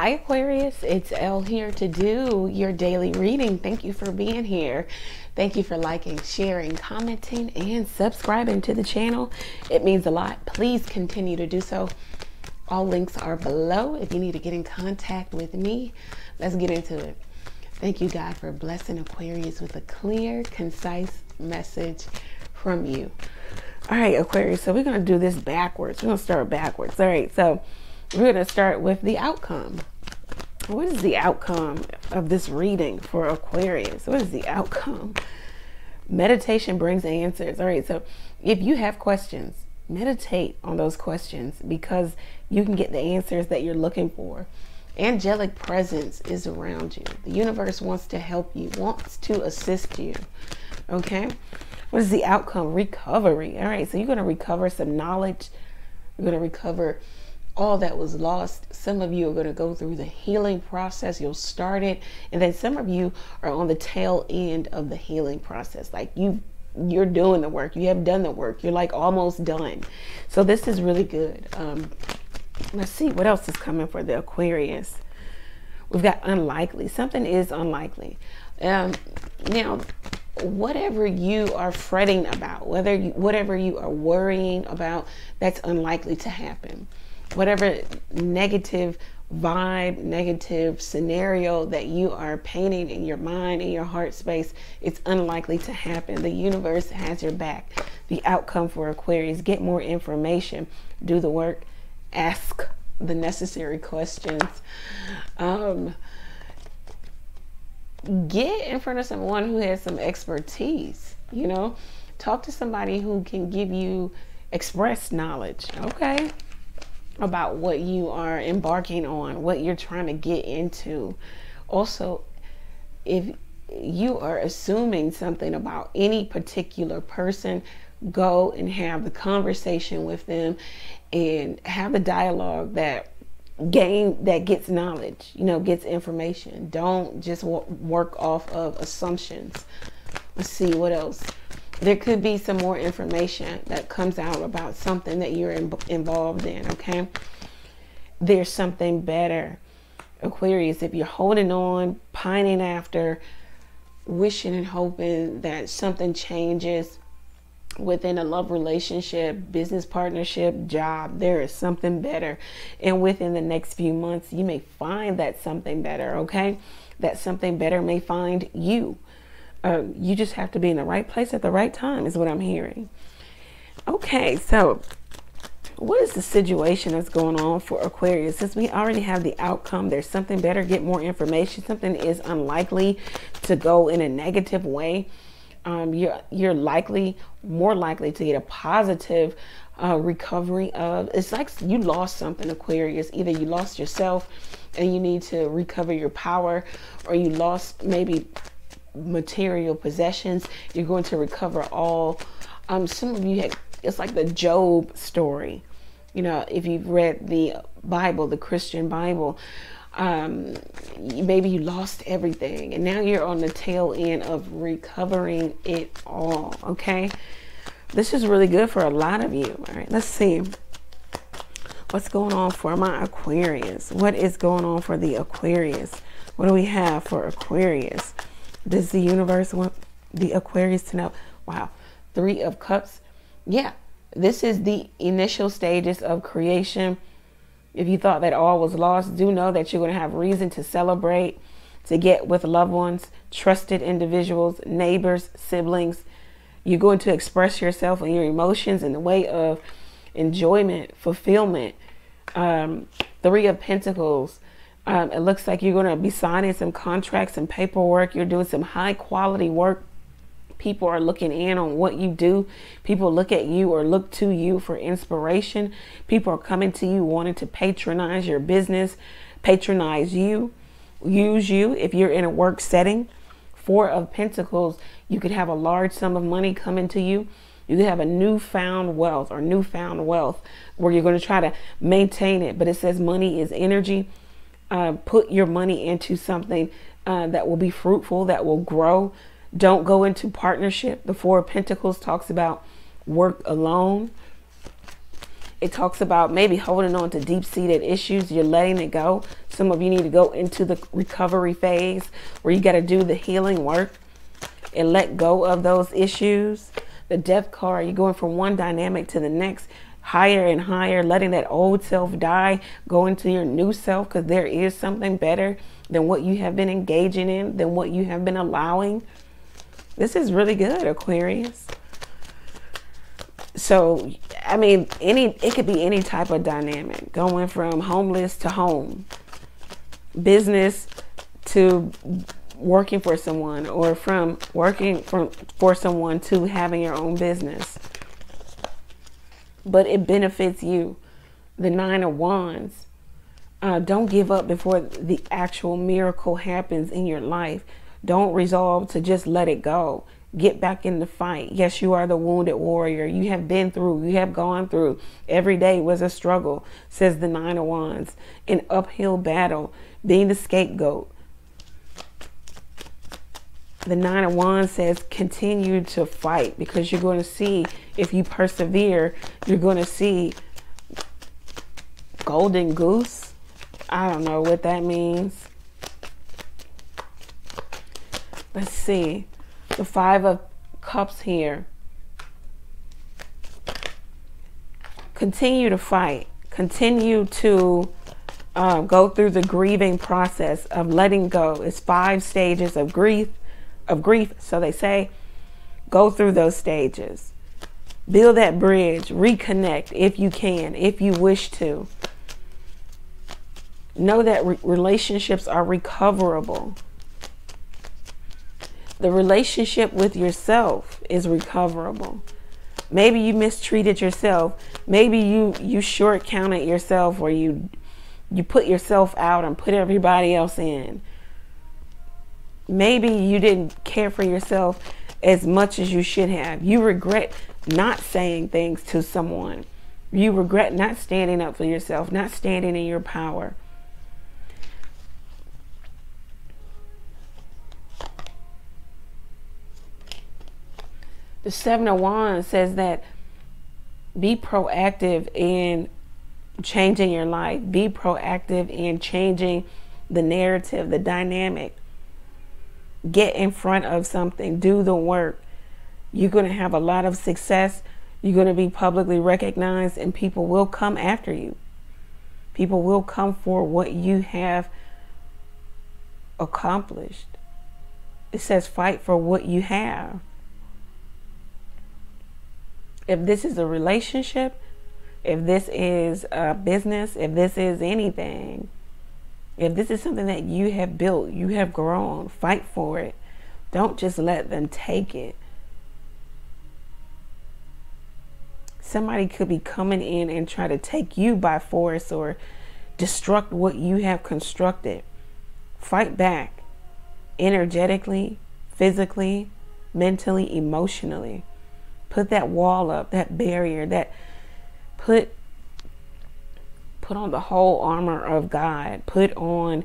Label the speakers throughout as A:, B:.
A: Hi, Aquarius. It's Elle here to do your daily reading. Thank you for being here. Thank you for liking, sharing, commenting, and subscribing to the channel. It means a lot. Please continue to do so. All links are below if you need to get in contact with me. Let's get into it. Thank you, God, for blessing Aquarius with a clear, concise message from you. All right, Aquarius. So we're going to do this backwards. We're going to start backwards. All right. So we're going to start with the outcome. What is the outcome of this reading for Aquarius? What is the outcome? Meditation brings answers. All right. So if you have questions, meditate on those questions because you can get the answers that you're looking for. Angelic presence is around you. The universe wants to help you, wants to assist you. Okay. What is the outcome? Recovery. All right. So you're going to recover some knowledge. You're going to recover all that was lost. Some of you are going to go through the healing process. You'll start it. And then some of you are on the tail end of the healing process. Like you you're doing the work. You have done the work. You're like almost done. So this is really good. Um, let's see what else is coming for the Aquarius. We've got unlikely. Something is unlikely. Um, now, whatever you are fretting about, whether you, whatever you are worrying about, that's unlikely to happen. Whatever negative vibe, negative scenario that you are painting in your mind, in your heart space, it's unlikely to happen. The universe has your back. The outcome for Aquarius, get more information, do the work, ask the necessary questions. Um, get in front of someone who has some expertise, you know, talk to somebody who can give you express knowledge, okay, about what you are embarking on, what you're trying to get into. Also, if you are assuming something about any particular person, go and have the conversation with them and have the dialogue that gain that gets knowledge you know gets information. Don't just work off of assumptions. Let's see what else there could be some more information that comes out about something that you're in, involved in okay there's something better aquarius if you're holding on pining after wishing and hoping that something changes within a love relationship, business partnership, job, there is something better. And within the next few months, you may find that something better, okay? That something better may find you. Uh, you just have to be in the right place at the right time, is what I'm hearing. Okay, so what is the situation that's going on for Aquarius? Since we already have the outcome, there's something better, get more information. Something is unlikely to go in a negative way um, you're you're likely more likely to get a positive uh, recovery of. It's like you lost something, Aquarius. Either you lost yourself and you need to recover your power, or you lost maybe material possessions. You're going to recover all. Um, some of you had. It's like the Job story. You know, if you've read the Bible, the Christian Bible, um, maybe you lost everything and now you're on the tail end of recovering it all. Okay. This is really good for a lot of you. All right. Let's see what's going on for my Aquarius. What is going on for the Aquarius? What do we have for Aquarius? Does the universe want the Aquarius to know? Wow. Three of Cups. Yeah. This is the initial stages of creation if you thought that all was lost, do know that you're going to have reason to celebrate, to get with loved ones, trusted individuals, neighbors, siblings. You're going to express yourself and your emotions in the way of enjoyment, fulfillment. Um, three of Pentacles. Um, it looks like you're going to be signing some contracts and paperwork. You're doing some high quality work People are looking in on what you do. People look at you or look to you for inspiration. People are coming to you wanting to patronize your business, patronize you, use you if you're in a work setting. Four of Pentacles, you could have a large sum of money coming to you. You could have a newfound wealth or newfound wealth where you're going to try to maintain it. But it says money is energy. Uh, put your money into something uh, that will be fruitful, that will grow, don't go into partnership. The Four of Pentacles talks about work alone. It talks about maybe holding on to deep seated issues. You're letting it go. Some of you need to go into the recovery phase where you got to do the healing work and let go of those issues. The death card, you're going from one dynamic to the next, higher and higher, letting that old self die, go into your new self because there is something better than what you have been engaging in, than what you have been allowing. This is really good, Aquarius. So, I mean, any it could be any type of dynamic, going from homeless to home, business to working for someone, or from working for, for someone to having your own business. But it benefits you. The Nine of Wands. Uh, don't give up before the actual miracle happens in your life. Don't resolve to just let it go. Get back in the fight. Yes, you are the wounded warrior. You have been through, you have gone through. Every day was a struggle, says the Nine of Wands. An uphill battle, being the scapegoat. The Nine of Wands says continue to fight because you're going to see, if you persevere, you're going to see golden goose. I don't know what that means. Let's see the Five of Cups here. Continue to fight. Continue to uh, go through the grieving process of letting go. It's five stages of grief, of grief. So they say, go through those stages. Build that bridge. Reconnect if you can, if you wish to. Know that re relationships are recoverable the relationship with yourself is recoverable. Maybe you mistreated yourself. Maybe you you short counted yourself or you you put yourself out and put everybody else in. Maybe you didn't care for yourself as much as you should have. You regret not saying things to someone. You regret not standing up for yourself, not standing in your power. the Seven of Wands says that be proactive in changing your life, be proactive in changing the narrative, the dynamic. Get in front of something, do the work. You're going to have a lot of success. You're going to be publicly recognized, and people will come after you. People will come for what you have accomplished. It says, fight for what you have if this is a relationship, if this is a business, if this is anything, if this is something that you have built, you have grown, fight for it. Don't just let them take it. Somebody could be coming in and try to take you by force or destruct what you have constructed. Fight back energetically, physically, mentally, emotionally. Put that wall up, that barrier, that put put on the whole armor of God. Put on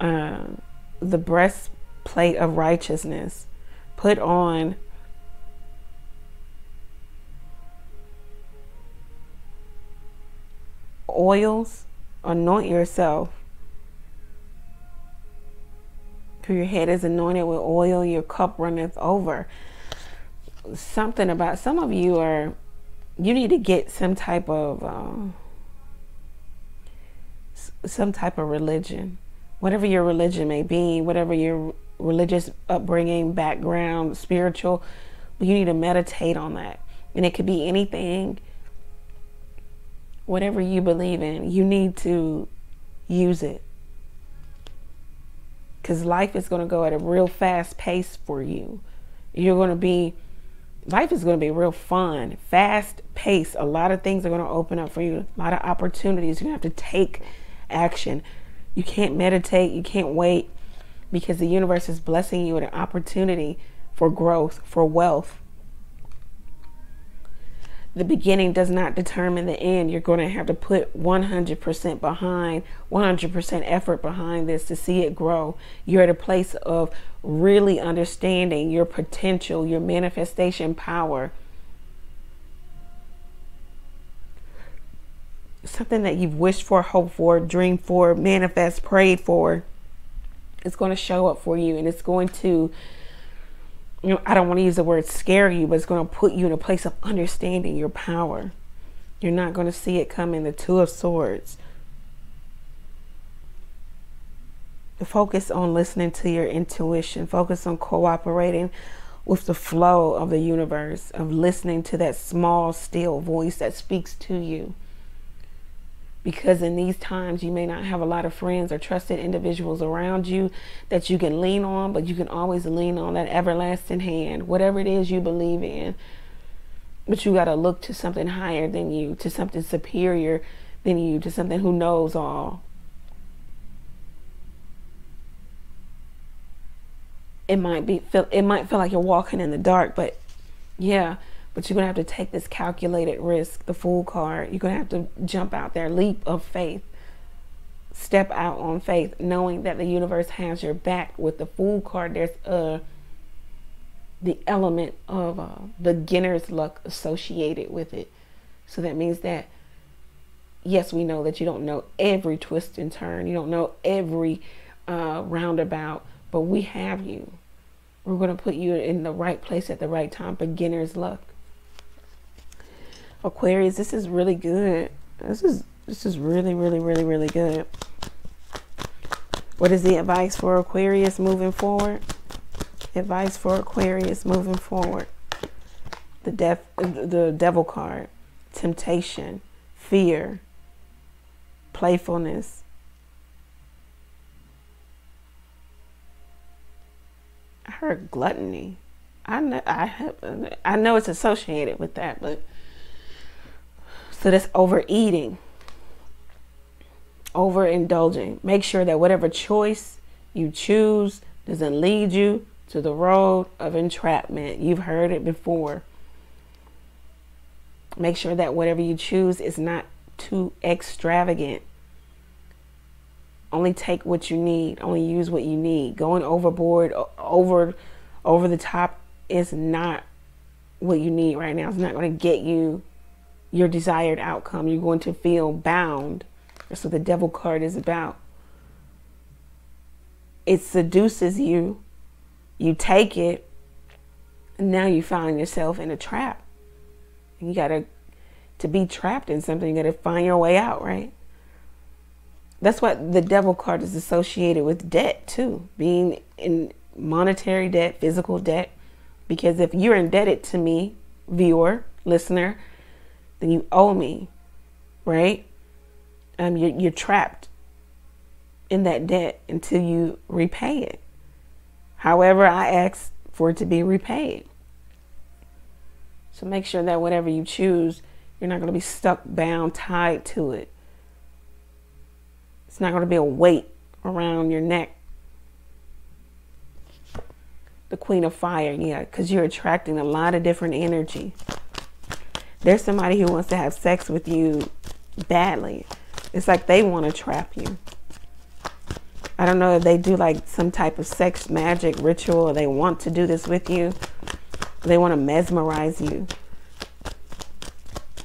A: uh, the breastplate of righteousness. Put on oils. Anoint yourself. Your head is anointed with oil, your cup runneth over something about some of you are you need to get some type of um, some type of religion. Whatever your religion may be whatever your religious upbringing background spiritual you need to meditate on that. And it could be anything. Whatever you believe in you need to use it. Because life is going to go at a real fast pace for you. You're going to be life is going to be real fun, fast pace. A lot of things are going to open up for you, a lot of opportunities. You're going to have to take action. You can't meditate, you can't wait because the universe is blessing you with an opportunity for growth, for wealth, the beginning does not determine the end. You're going to have to put 100% behind, 100% effort behind this to see it grow. You're at a place of really understanding your potential, your manifestation power. Something that you've wished for, hoped for, dreamed for, manifest, prayed for, it's going to show up for you and it's going to you know, I don't want to use the word scare you, but it's going to put you in a place of understanding your power. You're not going to see it come in the Two of Swords. Focus on listening to your intuition. Focus on cooperating with the flow of the universe, of listening to that small, still voice that speaks to you. Because in these times, you may not have a lot of friends or trusted individuals around you that you can lean on, but you can always lean on that everlasting hand, whatever it is you believe in. But you got to look to something higher than you, to something superior than you, to something who knows all. it might be feel it might feel like you're walking in the dark, but yeah, but you're gonna have to take this calculated risk, the fool card. You're gonna have to jump out there, leap of faith, step out on faith, knowing that the universe has your back. With the fool card, there's uh the element of uh, beginner's luck associated with it. So that means that yes, we know that you don't know every twist and turn, you don't know every uh, roundabout, but we have you. We're going to put you in the right place at the right time. Beginner's luck. Aquarius, this is really good. This is this is really, really, really, really good. What is the advice for Aquarius moving forward? Advice for Aquarius moving forward. The death the devil card. Temptation, fear, playfulness, I heard gluttony. I know, I have, I know it's associated with that, but so that's overeating, overindulging. Make sure that whatever choice you choose doesn't lead you to the road of entrapment. You've heard it before. Make sure that whatever you choose is not too extravagant. Only take what you need. Only use what you need. Going overboard, over, over the top is not what you need right now. It's not going to get you your desired outcome. You're going to feel bound. That's what the devil card is about. It seduces you. You take it. And now you find yourself in a trap. You got to, to be trapped in something, you got to find your way out, right? That's what the devil card is associated with debt too, being in monetary debt, physical debt. Because if you're indebted to me, viewer, listener, then you owe me, right? Um, you're, you're trapped in that debt until you repay it. However, I ask for it to be repaid. So make sure that whatever you choose, you're not going to be stuck, bound, tied to it. It's not going to be a weight around your neck. The Queen of Fire, yeah, because you're attracting a lot of different energy. There's somebody who wants to have sex with you badly. It's like they want to trap you. I don't know if they do like some type of sex magic ritual or they want to do this with you. They want to mesmerize you.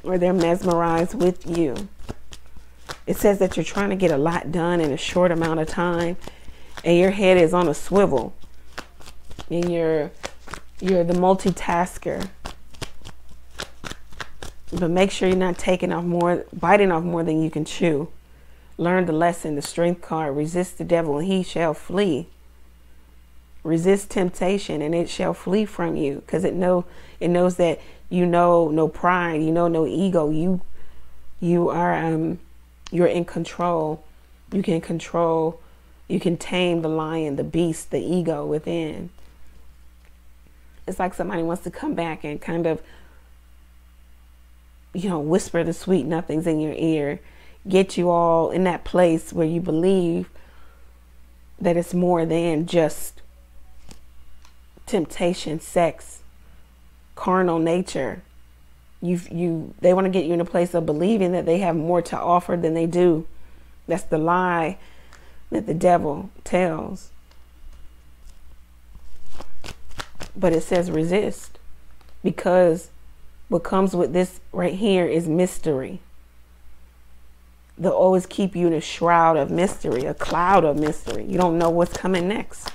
A: Or they're mesmerized with you. It says that you're trying to get a lot done in a short amount of time and your head is on a swivel and you're you're the multitasker but make sure you're not taking off more biting off more than you can chew learn the lesson the strength card resist the devil and he shall flee resist temptation and it shall flee from you because it know it knows that you know no pride you know no ego you you are um you're in control. You can control, you can tame the lion, the beast, the ego within. It's like somebody wants to come back and kind of, you know, whisper the sweet nothings in your ear, get you all in that place where you believe that it's more than just temptation, sex, carnal nature you you they want to get you in a place of believing that they have more to offer than they do. That's the lie that the devil tells. But it says resist because what comes with this right here is mystery. they'll always keep you in a shroud of mystery, a cloud of mystery. You don't know what's coming next.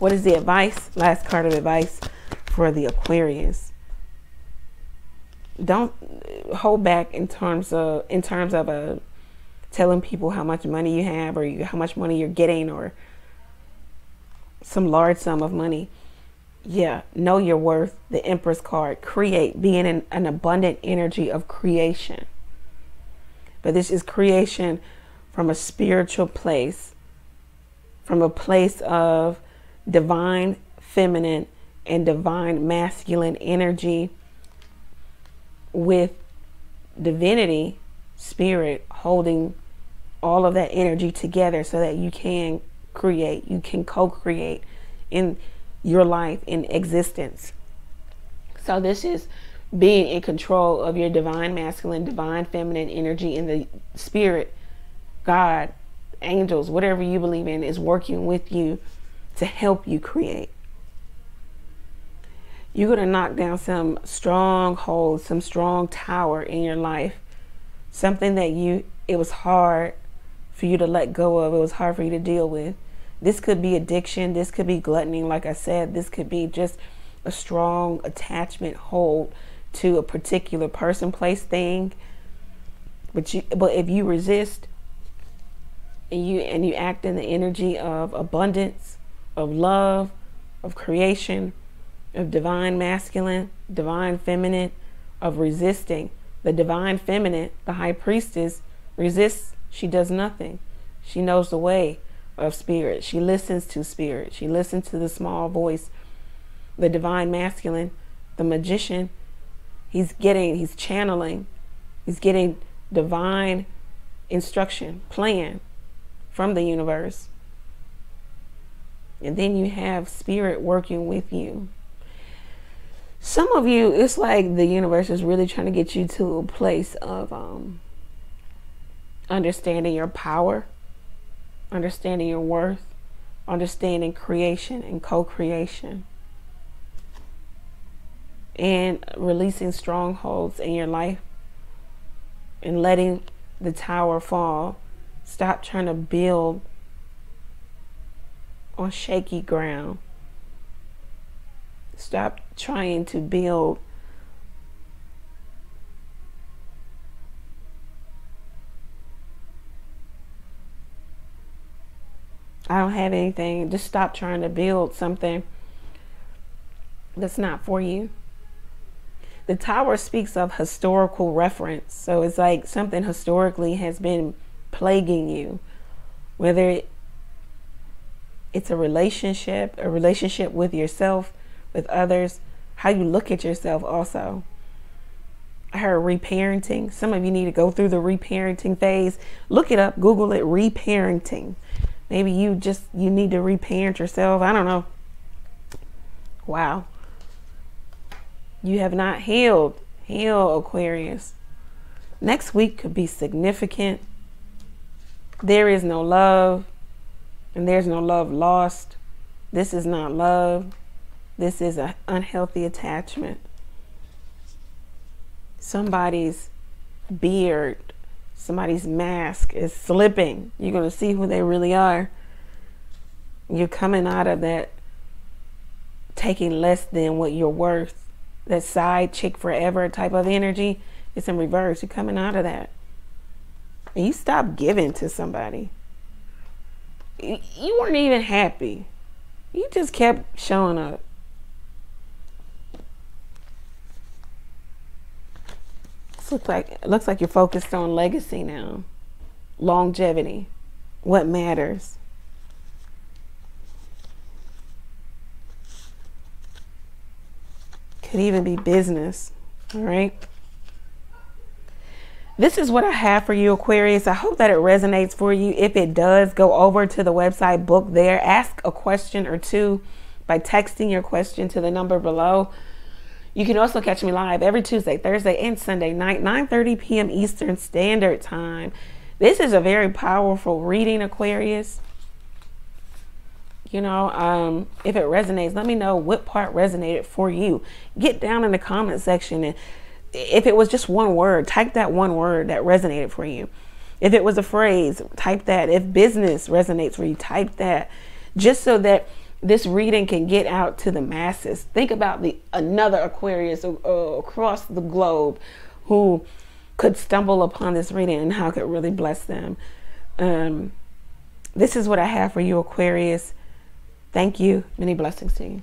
A: What is the advice? Last card of advice for the Aquarius. Don't hold back in terms of in terms of a uh, telling people how much money you have or you, how much money you're getting or some large sum of money. Yeah, know your worth. The Empress card. Create, being in an abundant energy of creation. But this is creation from a spiritual place, from a place of divine feminine and divine masculine energy with divinity, spirit, holding all of that energy together so that you can create, you can co create in your life, in existence. So, this is being in control of your divine masculine, divine feminine energy in the spirit, God, angels, whatever you believe in, is working with you to help you create. You're going to knock down some strongholds, some strong tower in your life. Something that you, it was hard for you to let go of, it was hard for you to deal with. This could be addiction, this could be gluttony, like I said, this could be just a strong attachment hold to a particular person, place, thing. But you but if you resist and you and you act in the energy of abundance, of love, of creation, of divine masculine, divine feminine, of resisting. The divine feminine, the high priestess, resists, she does nothing. She knows the way of spirit. She listens to spirit. She listens to the small voice. The divine masculine, the magician, he's getting, he's channeling, he's getting divine instruction, plan from the universe. And then you have spirit working with you. Some of you, it's like the universe is really trying to get you to a place of um, understanding your power, understanding your worth, understanding creation and co creation and releasing strongholds in your life and letting the tower fall. Stop trying to build on shaky ground. Stop trying to build I don't have anything. Just stop trying to build something that's not for you the tower speaks of historical reference. So it's like something historically has been plaguing you, whether it's a relationship, a relationship with yourself, with others, how you look at yourself also. I heard reparenting. Some of you need to go through the reparenting phase. Look it up, Google it, reparenting. Maybe you just you need to reparent yourself. I don't know. Wow. You have not healed. Heal, Aquarius. Next week could be significant. There is no love, and there's no love lost. This is not love. This is an unhealthy attachment. Somebody's beard, somebody's mask is slipping. You're going to see who they really are. You're coming out of that taking less than what you're worth that side chick forever type of energy, it's in reverse. You're coming out of that. And you stop giving to somebody. You weren't even happy. You just kept showing up. Looks like it looks like you're focused on legacy now. Longevity. What matters. Could even be business. All right. This is what I have for you, Aquarius. I hope that it resonates for you. If it does, go over to the website, book there, ask a question or two by texting your question to the number below. You can also catch me live every Tuesday, Thursday, and Sunday night, 9:30 p.m. Eastern Standard Time. This is a very powerful reading, Aquarius you know um, if it resonates let me know what part resonated for you get down in the comment section and if it was just one word, type that one word that resonated for you. If it was a phrase, type that. If business resonates for you, type that. Just so that this reading can get out to the masses. Think about the another Aquarius uh, across the globe who could stumble upon this reading and how it could really bless them. Um, this is what I have for you, Aquarius. Thank you. Many blessings to you.